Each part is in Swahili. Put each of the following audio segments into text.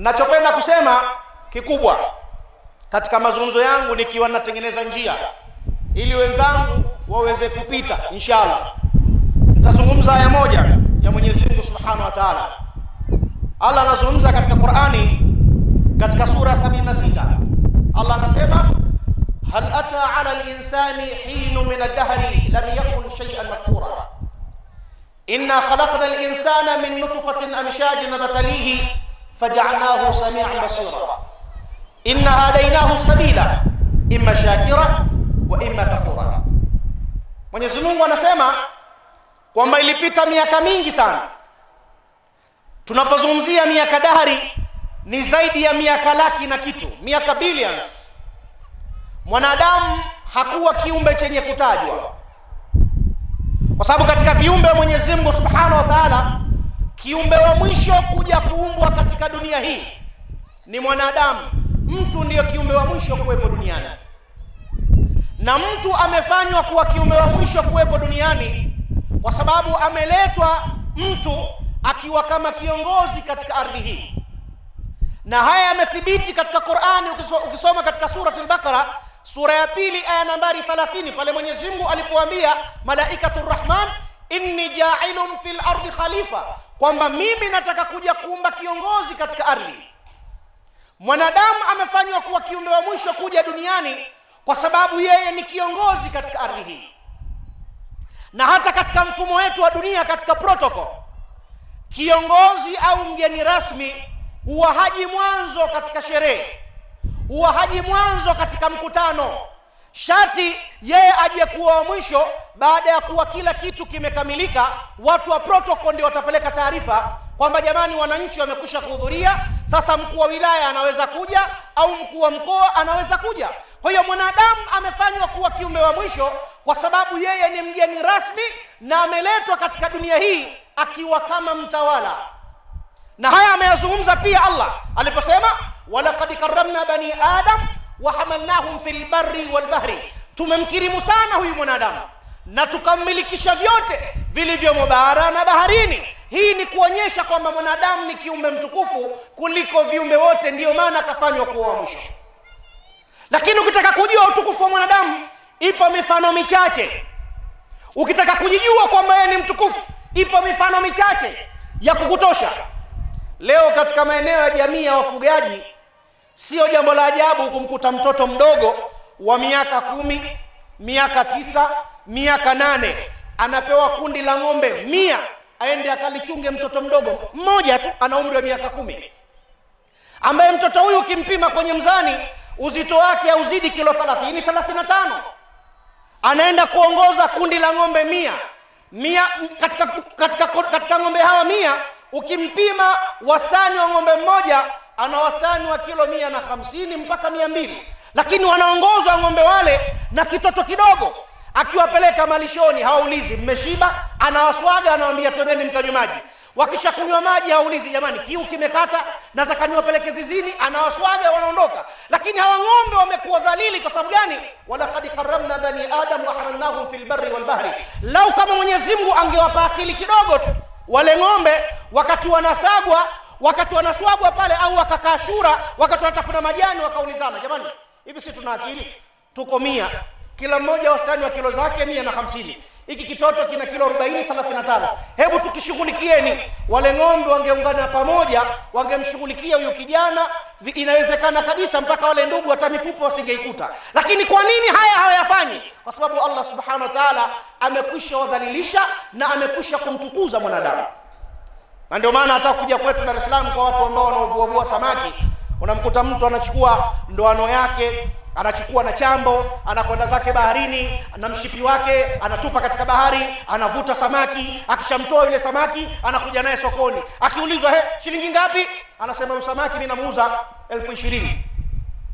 nachopenda kusema kikubwa katika mazungumzo yangu nikiwa natengeneza njia ili wenzangu waweze kupita inshallah. Nitazungumza aya moja ya mwenyezi mungu subhanahu wa taala. Allah anazungumza katika qurani katika sura 76 allah anasema hal ata ala linsani hinu min aldahri lam yakun shay'an madhkura inna khalaqna linsana min nutfatin amshajin nabtalihi faj'alnahu samian basira. Inna hadainahu sabila. Imma shakira wa imma kafura. Mwenyezi mungu anasema kwamba ilipita miaka mingi sana. Tunapozungumzia miaka dahari ni zaidi ya miaka laki na kitu miaka billions. Mwanadamu hakuwa kiumbe chenye kutajwa. Kwa sababu katika viumbe wa mwenyezi mungu subhanahu wa taala kiumbe wa mwisho kuja kuumbwa katika dunia hii ni mwanadamu. Mtu ndiyo kiumbe wa mwisho kuwepo duniani. Na mtu amefanywa kuwa kiumbe wa mwisho kuwepo duniani kwa sababu ameletwa mtu akiwa kama kiongozi katika ardhi hii. Na haya yamethibiti katika qurani ukisoma katika surati al-baqara sura ya pili aya nambari 30 pale mwenyezi mungu alipoambia malaikatu rrahman inni jailun fi lardi khalifa kwamba mimi nataka kuja kuumba kiongozi katika ardhi. Mwanadamu amefanywa kuwa kiumbe wa mwisho kuja duniani kwa sababu yeye ni kiongozi katika ardhi hii. Na hata katika mfumo wetu wa dunia katika protocol kiongozi au mgeni rasmi huwa haji mwanzo katika sherehe huwa haji mwanzo katika mkutano shati yeye aje kuwa wa mwisho baada ya kuwa kila kitu kimekamilika watu wa protocol ndio watapeleka taarifa kwamba jamani wananchi wamekusha kuhudhuria sasa mkuu wa wilaya anaweza kuja au mkuu wa mkoa anaweza kuja. Kwa hiyo mwanadamu amefanywa kuwa kiumbe wa mwisho kwa sababu yeye ni mgeni rasmi na ameletwa katika dunia hii akiwa kama mtawala. Na haya ameyazungumza pia allah aliposema walaqad karamna bani adam wa hamalnahum fi lbari walbahri tumemkirimu sana huyu mwanadamu. Na tukammilikisha vyote vilivyomo bara na baharini. Hii ni kuonyesha kwamba mwanadamu ni kiumbe mtukufu kuliko viumbe wote ndiyo maana akafanywa kuwa wa mwisho. Lakini ukitaka kujua utukufu wa mwanadamu ipo mifano michache. Ukitaka kujijua kwamba yeye ni mtukufu ipo mifano michache ya kukutosha. Leo katika maeneo ya jamii ya wafugaji sio jambo la ajabu kumkuta mtoto mdogo wa miaka kumi miaka tisa miaka nane. Anapewa kundi la ng'ombe mia aende akalichunge mtoto mdogo mmoja tu ana umri wa miaka kumi. Ambaye mtoto huyu ukimpima kwenye mzani uzito wake hauzidi kilo 30 35 anaenda kuongoza kundi la ng'ombe mia mia katika, katika, katika ng'ombe hawa mia ukimpima wastani wa ng'ombe mmoja ana wastani wa kilo mia na hamsini mpaka mia mbili. Lakini wanaongozwa ng'ombe wale na kitoto kidogo. Akiwapeleka malishoni hawaulizi mmeshiba? Anawaswaga anawambia twendeni mkanywe maji. Wakishakunywa maji haulizi jamani kiu kimekata nataka niwapeleke zizini. Anawaswaga wanaondoka. Lakini hawa ng'ombe wamekuwa dhalili. Kwa sababu gani? Walakad karamna bani adam wahamalnahum fi lbari walbahri lau kama mwenyezi mungu angewapa akili kidogo tu wale ng'ombe wakati wanasagwa wakati wanaswagwa pale au wakakaa shura wakati wanatafuna majani wakaulizana jamani hivi si tuna akili? Tuko mia. Kila mmoja wastani wa kilo zake mia na hamsini. Hiki kitoto kina kilo 40 35 hebu tukishughulikieni. Wale ng'ombe wangeungana pamoja wangemshughulikia huyu kijana. Inawezekana kabisa mpaka wale ndugu hata mifupa wasingeikuta. Lakini kwa nini haya hawayafanyi? Kwa sababu allah subhanahu wa taala amekwisha wadhalilisha na amekwisha kumtukuza mwanadamu na ndio maana hata kuja kwetu dar es salaam kwa watu ambao wanaovuavua samaki unamkuta mtu anachukua ndoano yake anachukua na chambo anakwenda zake baharini na mshipi wake anatupa katika bahari anavuta samaki akishamtoa yule samaki anakuja naye sokoni. Akiulizwa he shilingi ngapi? Anasema yule samaki mimi namuuza elfu ishirini.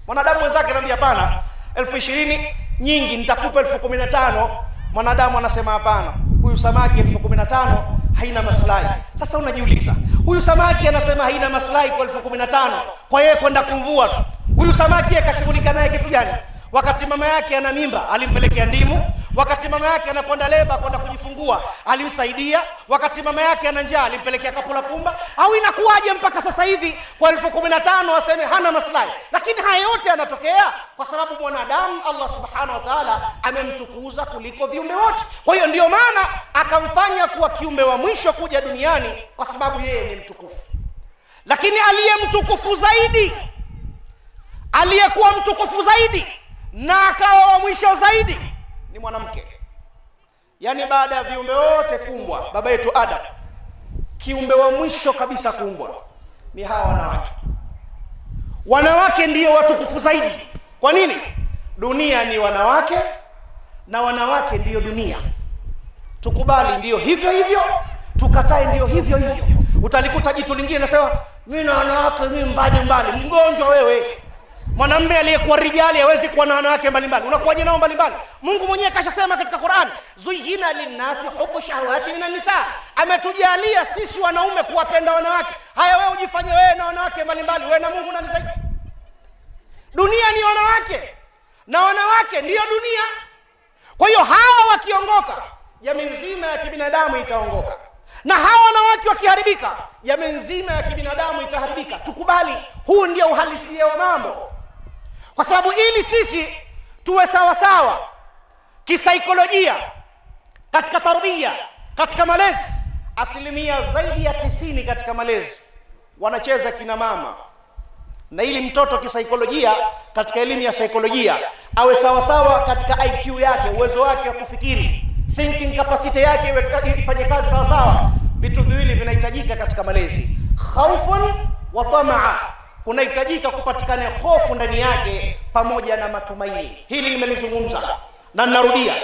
Mwanadamu mwenzake anambia hapana elfu ishirini nyingi nitakupa elfu kumi na tano. Mwanadamu anasema hapana huyu samaki elfu kumi na tano haina maslahi. Sasa unajiuliza huyu samaki anasema haina maslahi kwa elfu kumi na tano kwa yeye kwenda kumvua tu. Huyu samaki akashughulika naye kitu gani wakati mama yake ana mimba alimpelekea ndimu. Wakati mama yake anakwenda leba kwenda kujifungua alimsaidia. Wakati mama yake ana njaa alimpelekea kapu la pumba. Au inakuwaje mpaka sasa hivi kwa elfu kumi na tano aseme hana maslahi? Lakini haya yote yanatokea kwa sababu mwanadamu allah subhanahu wa taala amemtukuza kuliko viumbe wote. Kwa hiyo ndiyo maana akamfanya kuwa kiumbe wa mwisho kuja duniani kwa sababu yeye ni mtukufu. Lakini aliyemtukufu zaidi aliyekuwa mtukufu zaidi na akawa wa mwisho zaidi ni mwanamke. Yaani baada ya viumbe wote kuumbwa baba yetu adam kiumbe wa mwisho kabisa kuumbwa ni hawa wanawake. Wanawake ndiyo watukufu zaidi. Kwa nini? Dunia ni wanawake na wanawake ndiyo dunia. Tukubali ndiyo hivyo hivyo tukatae ndiyo hivyo hivyo. Utalikuta jitu lingine nasema mimi na wanawake mimi mbali mbali. Mgonjwa wewe mwanamme aliyekuwa rijali hawezi kuwa na wanawake mbalimbali. Unakuwaje nao mbalimbali? Mungu mwenyewe kashasema katika quran zuyina linnasi hubu shahawati min nisa ametujalia sisi wanaume kuwapenda wanawake. Haya wewe ujifanye wewe na wanawake mbalimbali. Wewe na mungu nani dunia ni wanawake na wanawake ndiyo dunia. Kwa hiyo hawa wakiongoka jamii nzima ya kibinadamu itaongoka. Na hawa wanawake wakiharibika jamii nzima ya kibinadamu itaharibika. Tukubali huu ndio uhalisia wa mambo kwa sababu ili sisi tuwe sawa sawa kisaikolojia katika tarbia katika malezi asilimia zaidi ya tisini katika malezi wanacheza kina mama. Na ili mtoto kisaikolojia katika elimu ya saikolojia awe sawasawa katika iq yake uwezo wake wa kufikiri thinking capacity yake ifanye kazi sawasawa vitu viwili vinahitajika katika malezi. Khaufun wa tamaa kunahitajika kupatikane hofu ndani yake pamoja na matumaini. Hili limelizungumza na ninarudia.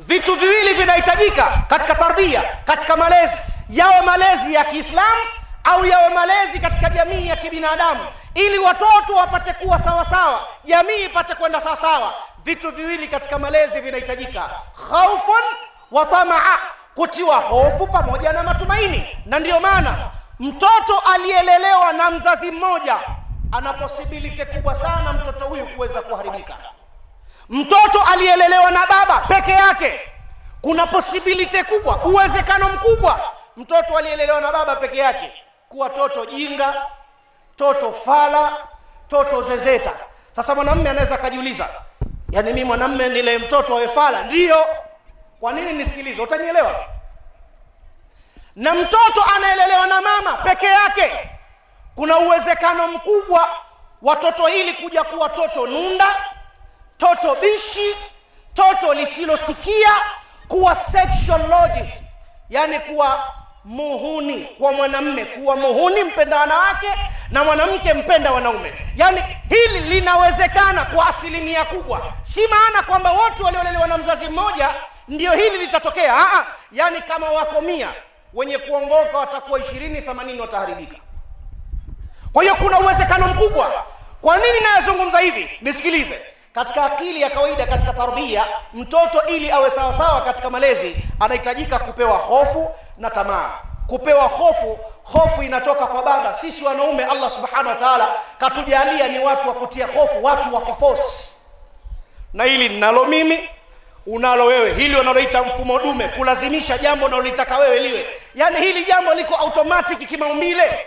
Vitu viwili vinahitajika katika tarbia katika malezi. Yawe malezi ya kiislamu au yawe malezi katika jamii ya kibinadamu. Ili watoto wapate kuwa sawasawa jamii ipate kwenda sawasawa vitu viwili katika malezi vinahitajika. Khaufun wa tamaa kutiwa hofu pamoja na matumaini. Na ndiyo maana mtoto aliyelelewa na mzazi mmoja ana posibiliti kubwa sana mtoto huyu kuweza kuharibika. Mtoto aliyelelewa na baba peke yake kuna posibiliti kubwa uwezekano mkubwa mtoto aliyelelewa na baba peke yake kuwa toto jinga toto fala toto zezeta. Sasa mwanamume anaweza akajiuliza yani mimi mwanamume nile mtoto awe fala? Ndiyo kwa nini nisikilize? Utanielewa tu na mtoto anaelelewa na mama peke yake. Kuna uwezekano mkubwa wa toto hili kuja kuwa toto nunda toto bishi toto lisilosikia kuwa sexologist yani kuwa muhuni kwa mwanamme kuwa muhuni mpenda wanawake na mwanamke mpenda wanaume. Yani hili linawezekana kwa asilimia kubwa. Si maana kwamba watu waliolelewa na mzazi mmoja ndio hili litatokea. Aa, yani kama wako mia wenye kuongoka watakuwa ishirini themanini wataharibika. Kwa hiyo kuna uwezekano mkubwa. Kwa nini nayazungumza hivi? Nisikilize. Katika akili ya kawaida katika tarbia mtoto ili awe sawasawa katika malezi anahitajika kupewa hofu na tamaa. Kupewa hofu hofu inatoka kwa baba. Sisi wanaume allah subhanahu wa taala katujalia ni watu wa kutia hofu watu wa kufosi na hili ninalo mimi unalo wewe. Hili wanaloita mfumo dume. Kulazimisha jambo unalolitaka wewe liwe. Yaani hili jambo liko automatic kimaumbile.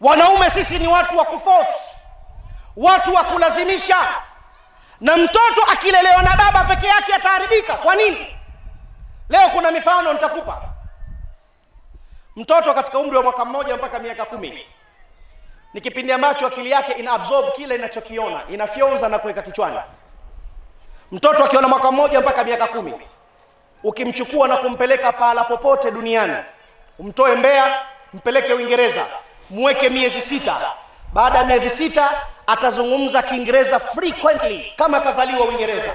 Wanaume sisi ni watu wa kuforce, watu wa kulazimisha. Na mtoto akilelewa na baba peke yake ataharibika. Kwa nini? Leo kuna mifano nitakupa. Mtoto katika umri wa mwaka mmoja mpaka miaka kumi. Ni kipindi ambacho akili yake ina absorb kile inachokiona. Inafyonza na kuweka kichwani mtoto akiona mwaka mmoja mpaka miaka kumi ukimchukua na kumpeleka pahala popote duniani umtoe mbea mpeleke uingereza mweke miezi sita. Baada ya miezi sita atazungumza kiingereza frequently kama atazaliwa uingereza.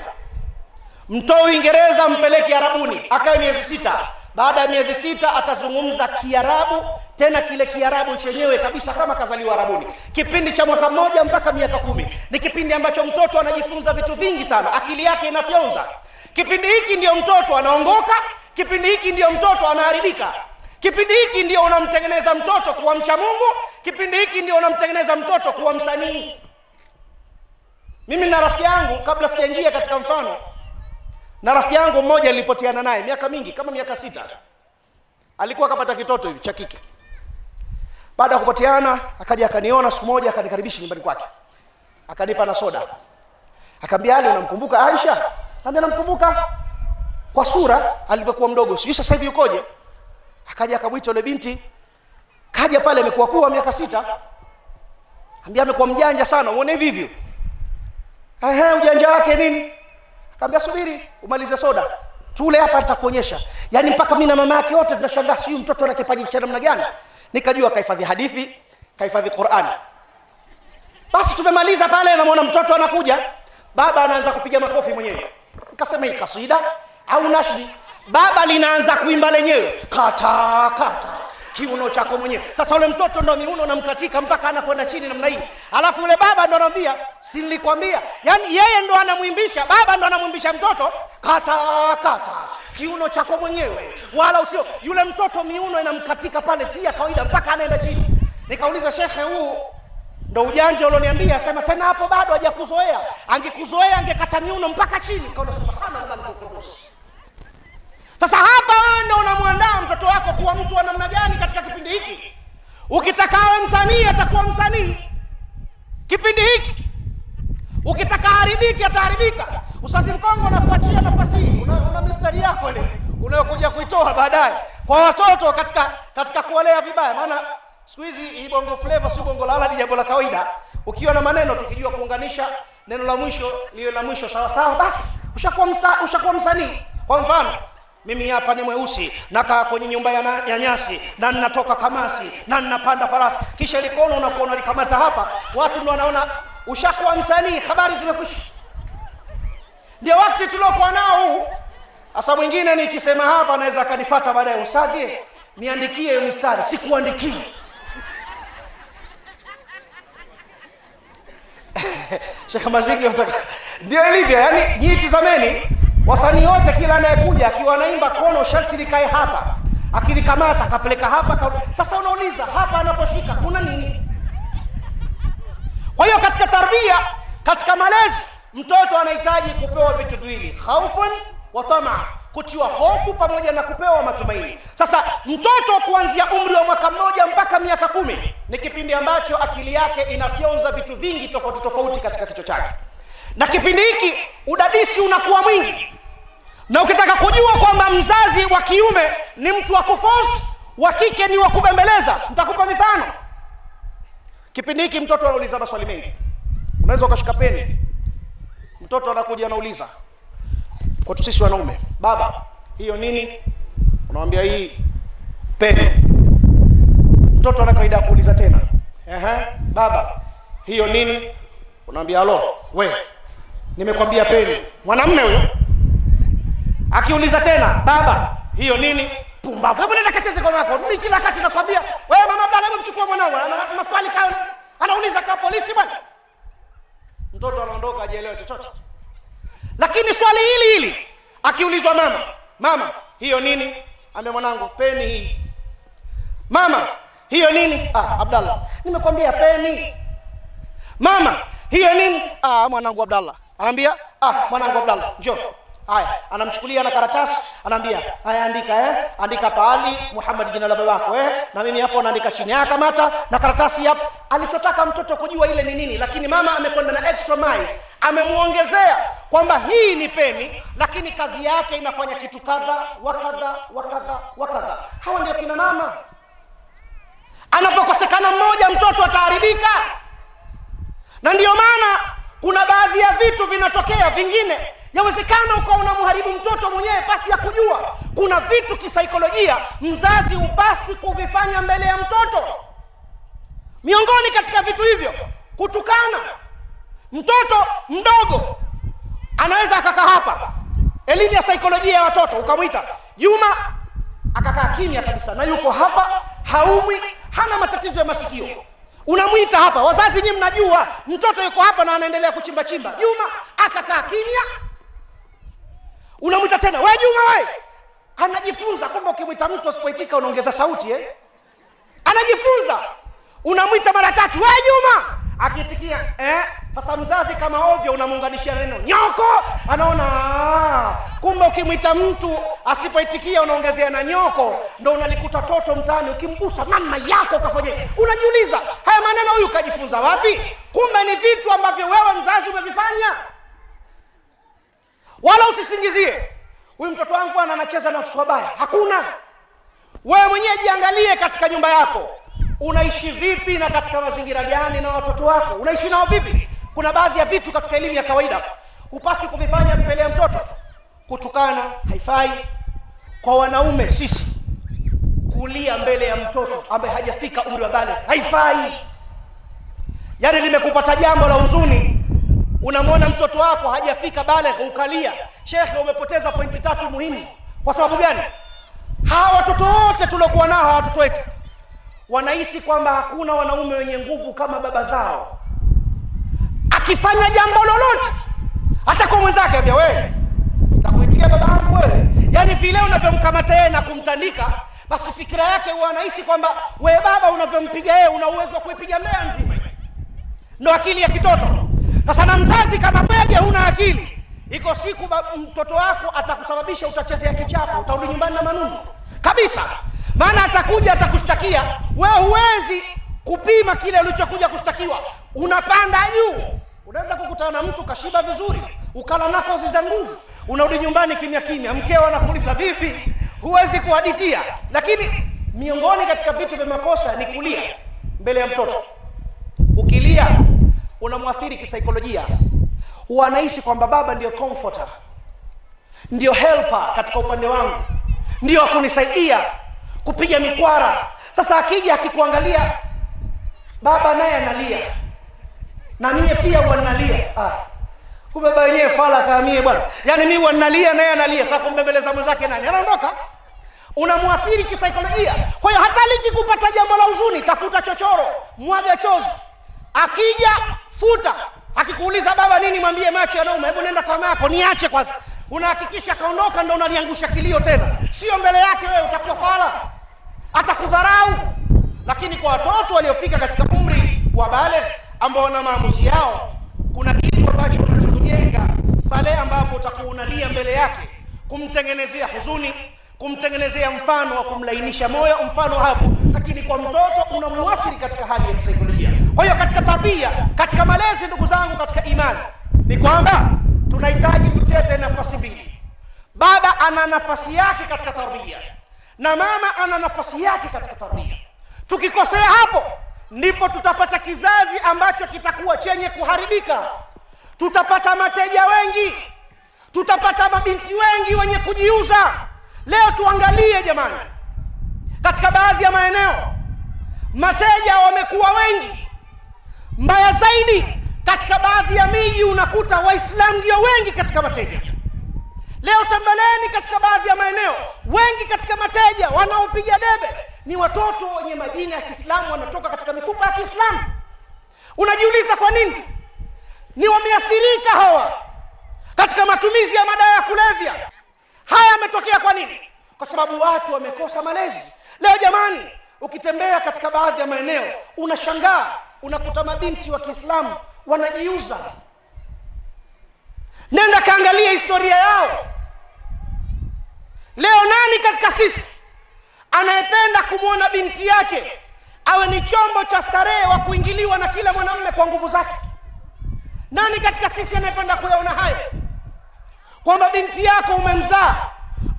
Mtoe uingereza mpeleke arabuni akae miezi sita baada ya miezi sita atazungumza kiarabu tena kile kiarabu chenyewe kabisa kama kazaliwa arabuni. Kipindi cha mwaka mmoja mpaka miaka kumi. Ni kipindi ambacho mtoto anajifunza vitu vingi sana. Akili yake inafyonza. Kipindi hiki ndio mtoto anaongoka. Kipindi hiki ndio mtoto anaharibika. Kipindi hiki ndio unamtengeneza mtoto kuwa mcha mungu. Kipindi hiki ndio unamtengeneza mtoto kuwa msanii. Mimi na rafiki yangu kabla sijaingia katika mfano na rafiki yangu mmoja nilipotiana naye miaka mingi kama miaka sita alikuwa akapata kitoto hivi cha kike. Baada ya kupoteana akaja akaniona siku moja akanikaribisha nyumbani kwake. Akanipa na soda. Akaambia ali unamkumbuka aisha? Kaambia namkumbuka. Kwa sura alivyokuwa mdogo sijui sasa hivi yukoje? Akaja akamwita yule binti. Kaja pale amekuwa kuwa miaka sita. Ambia amekuwa mjanja sana uone hivi hivyo ehe ujanja wake nini akaambia subiri umalize soda. Tule hapa nitakuonyesha. Yaani mpaka mimi na mama yake wote tunashangaa siyu mtoto ana kipaji cha namna gani? Nikajua kahifadhi hadithi kahifadhi qurani basi tumemaliza pale namwona mtoto anakuja. Baba anaanza kupiga makofi mwenyewe. Nikasema hii kasida au nashdi baba linaanza kuimba lenyewe. Kata kata kiuno chako mwenyewe. Sasa ule mtoto ndo miuno namkatika mpaka anakwenda chini namna hii. Alafu yule baba ndo anamwambia si nilikwambia? Yani yeye ndo anamwimbisha baba ndo anamwimbisha mtoto kata kata. Kiuno chako mwenyewe. Wala usio yule mtoto miuno inamkatika pale si ya kawaida mpaka anaenda chini. Nikauliza shekhe huu ndo ujanja ulioniambia? Sema tena hapo bado hajakuzoea. Angekuzoea angekata miuno mpaka chini. Kaona subhana lmalikukudus sasa hapa wewe ndo unamwandaa mtoto wako kuwa mtu wa namna gani katika kipindi hiki? Ukitaka awe msanii atakuwa msanii. Kipindi hiki ukitaka haribiki ataharibika. Usadi mkongo anakuachia nafasi hii. Una, una mistari yako ile unayokuja kuitoa baadaye kwa watoto katika katika kuolea vibaya. Maana siku hizi hii bongo flava si bongo lala ni jambo la kawaida. Ukiwa na maneno tukijua kuunganisha neno la mwisho liwe la mwisho sawa sawa basi ushakuwa msa, ushakuwa msanii. Kwa mfano mimi hapa ni mweusi nakaa kwenye nyumba ya, na, ya nyasi na ninatoka kamasi na ninapanda farasi. Kisha likono unakuwa unalikamata hapa watu ndo wanaona ushakuwa msanii habari zimekwisha. Ndio wakati tuliokuwa nao. Huu sasa mwingine nikisema hapa anaweza akanifata baadaye ustadhi niandikie hiyo mistari. Sikuandikii. Shekh Mazigi ndio ilivyo yani nyinyi tizameni wasanii wote kila anayekuja akiwa anaimba kono sharti likae hapa. Akilikamata akapeleka hapa ka... sasa unauliza hapa anaposhika kuna nini? Kwa hiyo katika tarbia katika malezi mtoto anahitaji kupewa vitu viwili. Khaufun wa tamaa kutiwa hofu pamoja na kupewa matumaini. Sasa mtoto kuanzia umri wa mwaka mmoja mpaka miaka kumi ni kipindi ambacho akili yake inafyonza vitu vingi tofauti tofauti katika kichwa chake. Na kipindi hiki udadisi unakuwa mwingi na ukitaka kujua kwamba mzazi wa kiume ni mtu wa kuforce wa kike ni wa kubembeleza nitakupa mifano. Kipindi hiki mtoto anauliza maswali mengi. Unaweza ukashika peni. Mtoto anakuja anauliza kwetu sisi wanaume baba hiyo nini? Unamwambia hii peni. Mtoto ana kawaida ya kuuliza tena Ehe, baba hiyo nini? Unamwambia alo we nimekwambia peni. Mwanamme huyo akiuliza tena baba hiyo nini? Pumbavu. Hebu nenda kacheze kwa wako. Mimi kila wakati nakwambia wewe mama bala hebu mchukue mwanao ana maswali kama anauliza kwa polisi bwana. Mtoto anaondoka ajielewe chochote. Lakini swali hili hili akiulizwa mama mama hiyo nini? Ambe mwanangu peni hii. Mama hiyo nini? Ah Abdalla, nimekwambia peni. Mama hiyo nini? Ah mwanangu Abdalla. anaambia ah mwanangu Abdalla, njoo haya anamchukulia na karatasi anaambia haya andika eh andika pahali muhammad jina la babako eh na mimi hapo naandika chini haya kamata na karatasi hapo. Alichotaka mtoto kujua ile ni nini lakini mama amekwenda na extra miles amemuongezea kwamba hii ni peni lakini kazi yake inafanya kitu kadha wa kadha wa kadha wa kadha. Hawa ndio kina mama. Anapokosekana mmoja mtoto ataharibika. Na ndio maana kuna baadhi ya vitu vinatokea vingine yawezekana ukawa unamharibu mtoto mwenyewe basi ya kujua. Kuna vitu kisaikolojia mzazi upaswi kuvifanya mbele ya mtoto. Miongoni katika vitu hivyo kutukana. Mtoto mdogo anaweza akakaa hapa. Elimu ya saikolojia ya watoto ukamwita. Juma akakaa kimya kabisa na yuko hapa haumwi hana matatizo ya masikio. Unamwita hapa wazazi nyi mnajua mtoto yuko hapa na anaendelea kuchimba chimba. Juma akakaa kimya unamwita tena we juma we anajifunza kwamba ukimwita mtu asipoitika unaongeza sauti eh? anajifunza unamwita mara tatu we juma akitikia eh? Sasa mzazi kama ovyo unamuunganishia neno nyoko, anaona "Ah, kumbe ukimwita mtu asipoitikia unaongezea na nyoko, ndo unalikuta toto mtaani, ukimgusa mama yako kafanya. Unajiuliza, haya maneno huyu kajifunza wapi? Kumbe ni vitu ambavyo wewe mzazi umevifanya. Wala usisingizie huyu mtoto wangu bwana anacheza na watoto wabaya. Hakuna. Wewe mwenyewe jiangalie katika nyumba yako, unaishi vipi na katika mazingira gani na watoto wako, unaishi nao vipi? Kuna baadhi ya vitu katika elimu ya kawaida hupaswi kuvifanya mbele ya mtoto. Kutukana haifai. Kwa wanaume sisi, kulia mbele ya mtoto ambaye hajafika umri wa bale haifai. Yaani limekupata jambo la huzuni, unamwona mtoto wako hajafika bale ukalia, shekhe, umepoteza pointi tatu muhimu. Kwa sababu gani? hawa watoto wote tuliokuwa nao hawa watoto wetu wanahisi kwamba hakuna wanaume wenye nguvu kama baba zao. Akifanya jambo lolote, hata kwa mwenzake ambia wewe, takuitia baba yangu wewe, yaani vile unavyomkamata yeye na kumtandika, basi fikira yake huwa anahisi kwamba wewe baba unavyompiga yeye una uwezo wa kuipiga mea nzima. Ndo akili ya kitoto. Sasa na mzazi kama bwege, huna akili iko siku mtoto wako atakusababisha utachezea kichapo, utarudi nyumbani na manundu kabisa. Maana atakuja atakushtakia wewe, huwezi kupima kile ulichokuja kushtakiwa, unapanda juu. Unaweza kukutana na mtu kashiba vizuri, ukala nako ziza nguvu, unarudi nyumbani kimya kimya, mkeo anakuuliza vipi, huwezi kuhadithia. Lakini miongoni katika vitu vya makosa ni kulia mbele ya mtoto. Ukilia unamwathiri kisaikolojia Wanaishi kwamba baba ndio comforter, ndio helper katika upande wangu, ndio akunisaidia kupiga mikwara. Sasa akija akikuangalia baba naye analia na mie pia wanalia. Ah, kumbe baba wenyewe fala kaamie bwana, yaani mi wanalia naye analia. Sasa kumbembeleza mwenzake nani? Anaondoka, unamwathiri kisaikolojia. Kwa hiyo hata likikupata jambo la huzuni, tafuta chochoro, mwaga chozi, akija futa akikuuliza baba nini, mwambie macho yanauma, hebu nenda kwa mako niache kwanza. Unahakikisha kaondoka, ndo unaliangusha kilio tena, sio mbele yake. Wewe utakuwa fala, atakudharau. Lakini kwa watoto waliofika katika umri wa bale ambao wana maamuzi yao, kuna kitu ambacho unachokujenga pale ambapo utakuwa unalia mbele yake, kumtengenezea huzuni, kumtengenezea mfano wa kumlainisha moyo, mfano hapo. Lakini kwa mtoto unamwathiri katika hali ya kisaikolojia. Kwa hiyo katika tabia, katika malezi, ndugu zangu katika imani, ni kwamba tunahitaji tucheze nafasi mbili. Baba ana nafasi yake katika tarbia na mama ana nafasi yake katika tarbia. Tukikosea hapo, ndipo tutapata kizazi ambacho kitakuwa chenye kuharibika. Tutapata mateja wengi, tutapata mabinti wengi wenye kujiuza. Leo tuangalie jamani, katika baadhi ya maeneo mateja wamekuwa wengi. Mbaya zaidi, katika baadhi ya miji unakuta Waislamu ndio wengi katika mateja. Leo tembeleni katika baadhi ya maeneo, wengi katika mateja wanaopiga debe ni watoto wenye majina ya Kiislamu, wanatoka katika mifupa ya Kiislamu. Unajiuliza kwa nini? Ni wameathirika hawa katika matumizi ya madawa ya kulevya. Haya yametokea kwa nini? Kwa sababu watu wamekosa malezi. Leo jamani, ukitembea katika baadhi ya maeneo unashangaa, unakuta mabinti wa Kiislamu wanajiuza. Nenda kaangalia historia yao. Leo nani katika sisi anayependa kumwona binti yake awe ni chombo cha starehe wa kuingiliwa na kila mwanamume kwa nguvu zake? Nani katika sisi anayependa kuyaona hayo, kwamba binti yako umemzaa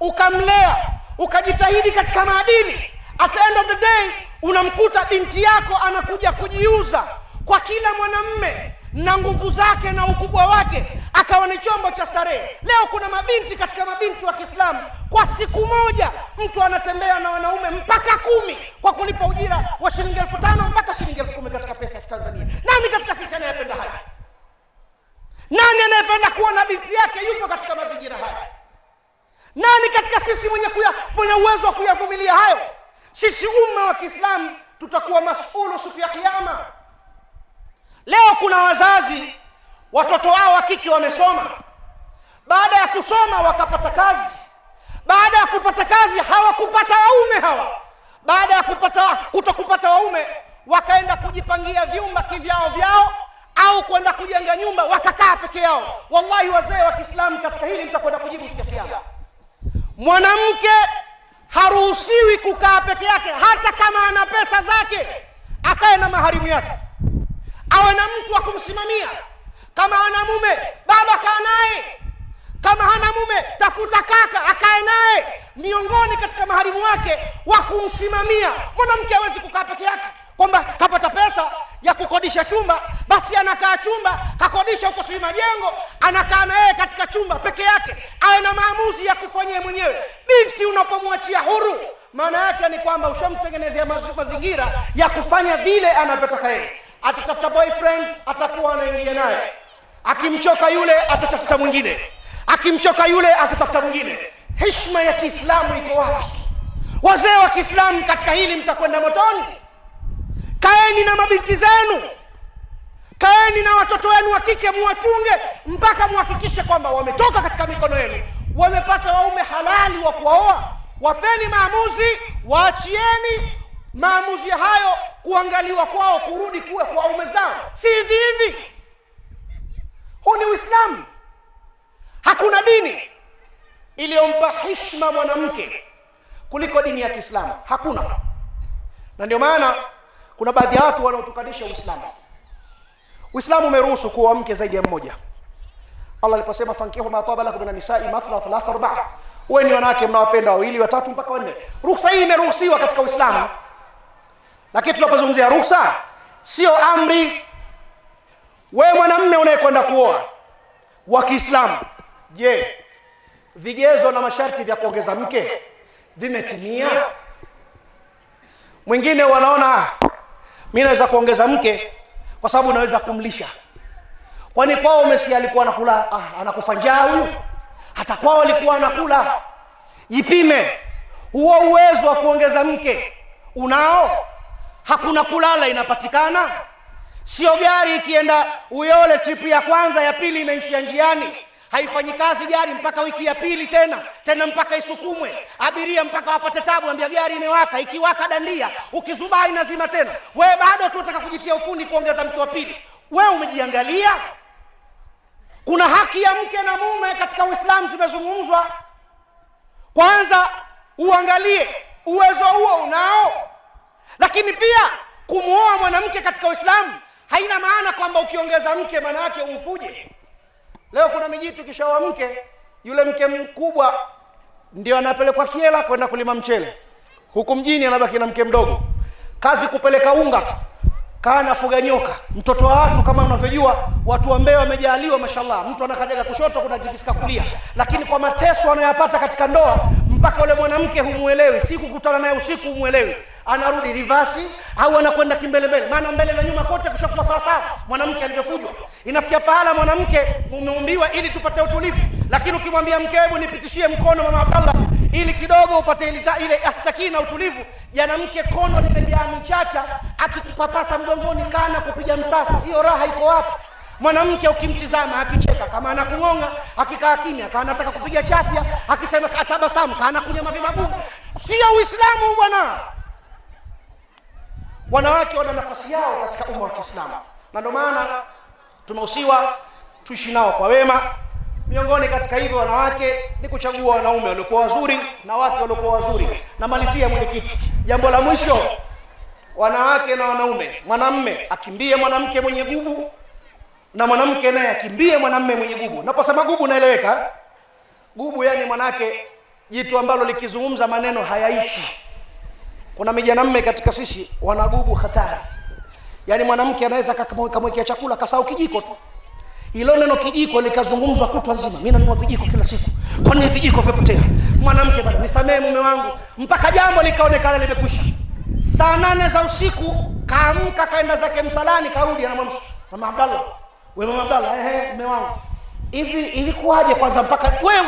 ukamlea ukajitahidi katika maadili, at end of the day unamkuta binti yako anakuja kujiuza kwa kila mwanamme na nguvu zake na ukubwa wake, akawa ni chombo cha starehe. Leo kuna mabinti katika mabinti wa Kiislamu, kwa siku moja mtu anatembea na wanaume mpaka kumi kwa kulipa ujira wa shilingi elfu tano mpaka shilingi elfu kumi katika pesa ya Kitanzania. Nani katika sisi anayependa haya? Nani anayependa kuwa na binti yake yupo katika mazingira haya? Nani katika sisi mwenye, kuya, uwezo wa kuyavumilia hayo? Sisi umma wa Kiislamu tutakuwa masulu siku ya kiama Leo kuna wazazi watoto wao wa kike wamesoma, baada ya kusoma wakapata kazi, baada ya kupata kazi hawakupata waume hawa, baada ya kupata kutokupata waume wakaenda kujipangia vyumba kivyao vyao au kwenda kujenga nyumba wakakaa peke yao. Wallahi wazee wa kiislamu katika hili mtakwenda kujibu siku ya Kiyama. mwanamke haruhusiwi kukaa peke yake hata kama ana pesa zake akae na maharimu yake. Awe na mtu wa kumsimamia. Kama ana mume baba kaa naye. Kama hana mume tafuta kaka akae naye. Miongoni katika maharimu wake wa kumsimamia. Mwanamke hawezi kukaa peke yake kwamba kapata pesa ya kukodisha chumba basi anakaa chumba kakodisha huko sijui majengo anakaa na yeye katika chumba peke yake awe na maamuzi ya kufanyia mwenyewe. Binti unapomwachia huru maana yake ni kwamba ushamtengenezea mazingira ya kufanya vile anavyotaka yeye. Atatafuta boyfriend atakuwa anaingia naye. Akimchoka yule atatafuta mwingine. Akimchoka yule atatafuta mwingine. Heshima ya kiislamu iko wapi? Wazee wa kiislamu katika hili mtakwenda motoni kaeni na mabinti zenu. Kaeni na watoto wenu wa kike muwachunge mpaka muhakikishe kwamba wametoka katika mikono yenu. Wamepata waume halali wa kuwaoa. Wapeni maamuzi waachieni maamuzi hayo kuangaliwa kwao kurudi kuwe kwa waume zao. Si hivi hivi? Huu ni uislamu. Hakuna dini iliyompa hishma mwanamke kuliko dini ya kiislamu. Hakuna. Na ndio maana kuna baadhi ya watu wanaotukanisha uislamu. Uislamu umeruhusu kuoa mke zaidi ya mmoja. Allah aliposema fankihu ma taba lakum min nisai mathla thalatha arbaa uwe ni wanawake mnawapenda wawili watatu mpaka wanne. Ruhusa hii imeruhusiwa katika uislamu. Lakini tunapozungumzia ruhusa sio amri. Wewe mwanamme unayekwenda kuoa wa kiislamu je vigezo na masharti vya kuongeza mke vimetimia? Mwingine wanaona mi naweza kuongeza mke kwa sababu naweza kumlisha. Kwani kwao mesi alikuwa anakula ah, anakufa njaa huyu? Hata kwao alikuwa anakula. Jipime huo uwezo wa kuongeza mke unao? Hakuna kulala inapatikana. Sio gari ikienda uyole tripu ya kwanza ya pili imeishia njiani haifanyi kazi gari mpaka wiki ya pili tena tena mpaka isukumwe. Abiria mpaka wapate tabu ambia gari imewaka. Ikiwaka dandia ukizubaa inazima tena. Wewe bado tu unataka kujitia ufundi kuongeza mke wa pili. Wewe umejiangalia? Kuna haki ya mke na mume katika uislamu zimezungumzwa. Kwanza uangalie uwezo huo unao. Lakini pia kumwoa mwanamke katika uislamu haina maana kwamba ukiongeza mke maana yake umfuje leo kuna mijitu kishaoa mke yule mke mkubwa ndio anapelekwa kiela kwenda kulima mchele. Huku mjini anabaki na mke mdogo. Kazi kupeleka unga tu. Kaa nafuga nyoka. Mtoto wa watu kama unavyojua watu wa Mbeya wamejaliwa mashallah. Mtu anakanyaga kushoto kuna jikisika kulia. Lakini kwa mateso anayoyapata katika ndoa mpaka ule mwanamke humwelewi. Si kukutana naye usiku humwelewi. Anarudi rivasi au anakwenda kimbelembele. Maana mbele na nyuma kote kushakuwa sawasawa. Mwanamke alivyofujwa. Inafikia pahala mwanamke umeumbiwa ili tupate utulivu. Lakini ukimwambia mke hebu nipitishie mkono mama abdallah ili kidogo upate ile asakina utulivu. Janamke kono limejaa michacha akikupapasa mgongoni kana kupiga msasa. Hiyo raha iko wapi mwanamke ukimtizama akicheka kama anakung'onga akikaa kimya kaa anataka kupiga chafya akisema katabasamu kaa anakunyama vimagumu. Sio uislamu bwana. Wanawake wana nafasi yao katika umma wa kiislamu. Na ndio maana tumehusiwa tuishi nao kwa wema. Miongoni katika hivyo wanawake ni kuchagua wanaume waliokuwa wazuri na wake waliokuwa wazuri. Namalizia mwenyekiti. Jambo la mwisho wanawake na wanaume. Mwanamme akimbie mwanamke mwenye gubu na mwanamke naye akimbie mwanamme mwenye gubu. Naposema gubu naeleweka gubu yani mwanake jitu ambalo likizungumza maneno hayaishi. Kuna mijanamme katika sisi wana gubu hatari. Yani mwanamke anaweza kamwekea chakula kasahau kijiko tu. Ilo neno kijiko likazungumzwa kutwa nzima. Mimi nanunua vijiko kila siku. Kwa nini vijiko vimepotea? mwanamke bado nisamee mume wangu. Mpaka jambo likaonekana limekwisha. Saa nane za usiku kaamka kaenda zake msalani karudi anamwamsha mama abdallah we mama Abdalla, ehe mume wangu. Hivi ilikuwaje kwanza mpaka wewe